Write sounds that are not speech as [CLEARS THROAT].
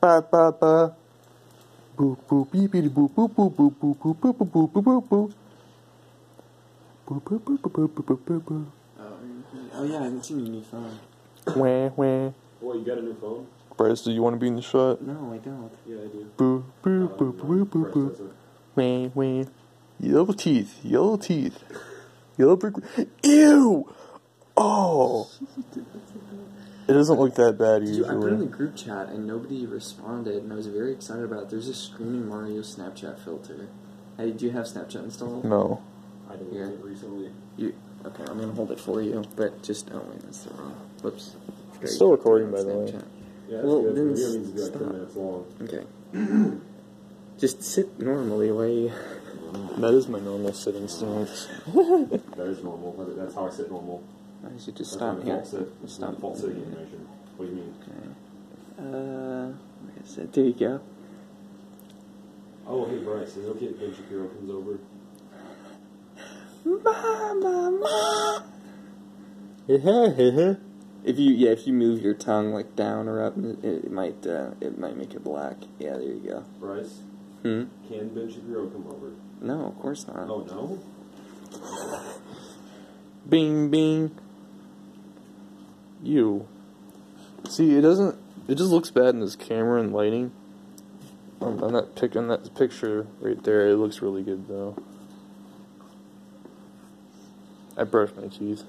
Ba ba ba. Boo boo beep beep boo boo boo boo boo boo boo boo boo boo boo boo. Boo boo boo boo boo boo boo boo boo. Oh yeah, I haven't seen your new phone. Wah wah. Boy, you got a new phone? Bryce, do you want to be in the shot? No, I don't. Yeah, I do. Boo boo Uh, boo boo boo Bryce boo. doesn't. Wah wah. Yellow teeth. Yellow teeth. Yellow brick. Ew. Oh. It doesn't look that bad Dude, I put in the group chat and nobody responded, and I was very excited about it. There's a screaming Mario Snapchat filter. Hey, do you have Snapchat installed? No. I didn't Yeah. it recently. You okay? I'm gonna hold it for you, but just oh wait, that's the wrong. Whoops. It's still recording, by the way. Yeah, that's Well, good. then The video needs to be like stop. 10 minutes long. Okay. [CLEARS THROAT] just sit normally while you. That is my normal sitting stance. That is normal. That's how I sit normal. I should just That's stop here. default sit. Just Stop. stop. Default animation. What do you mean? Okay. Uh, like I said, there you go. Oh, hey Bryce, is it okay if Ben Shapiro comes over? [LAUGHS] If you yeah, if you move your tongue like down or up, it, it might uh, it might make it black. Yeah, there you go. Bryce, Hmm. can Ben Shapiro come over? No, of course not. Oh no? Bing bing. You. See, it doesn't. It just looks bad in this camera and lighting. On, on that pic, on that picture right there, it looks really good though. I brushed my teeth.